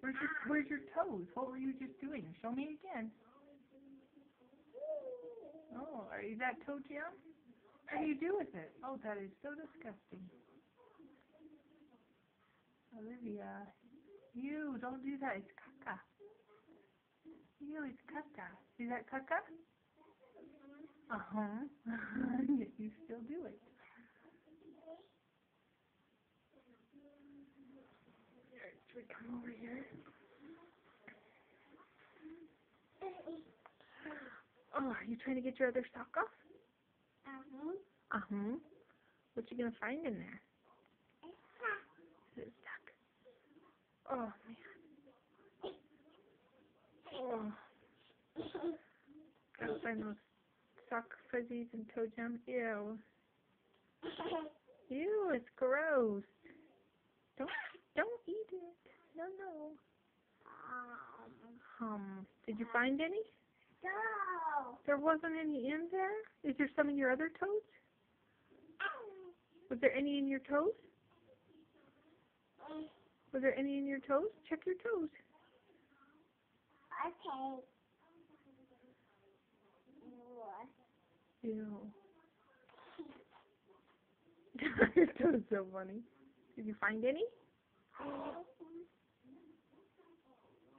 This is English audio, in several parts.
Where's your Where's your toes? What were you just doing? Show me again. Oh, are you that toe jam? What do you do with it? Oh, that is so disgusting. Olivia, you don't do that. It's caca. You, it's caca. Is that caca? Uh huh. you still do it. Should we come over here? Oh, are you trying to get your other sock off? Uh-huh. Uh huh. What you gonna find in there? Is it stuck? Oh man. Oh. Gotta find those sock fuzzies and toe jam. Ew. Ew, it's gross. Don't don't eat it. Um, did you find any? no. There wasn't any in there? Is there some in your other toes? Was there any in your toes? Was there any in your toes? Check your toes. Okay. Ew. your toes so funny. Did you find any?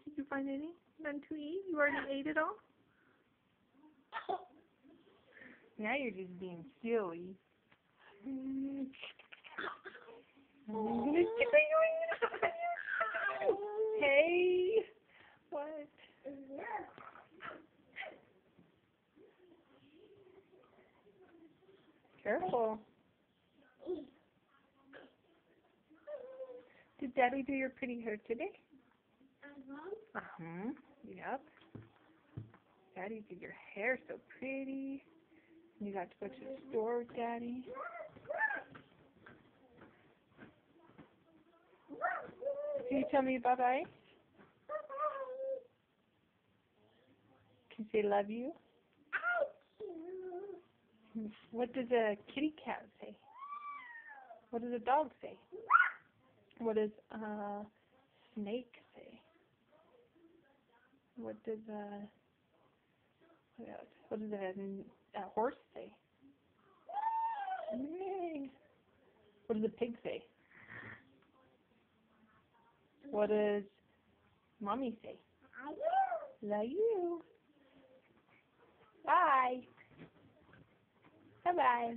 Did you find any? To eat? You already ate it all? Now you're just being silly. hey. What? Careful. Did Daddy do your pretty hair today? Uh-huh. Uh-huh. Yep. Daddy did your hair so pretty. You got to go to the store with Daddy. Can you tell me bye-bye? Can you say love you? What does a kitty cat say? What does a dog say? What does a snake say? What does a what does a, a horse say? Meow. What does a pig say? What does mommy say? Love you. Bye. Bye bye.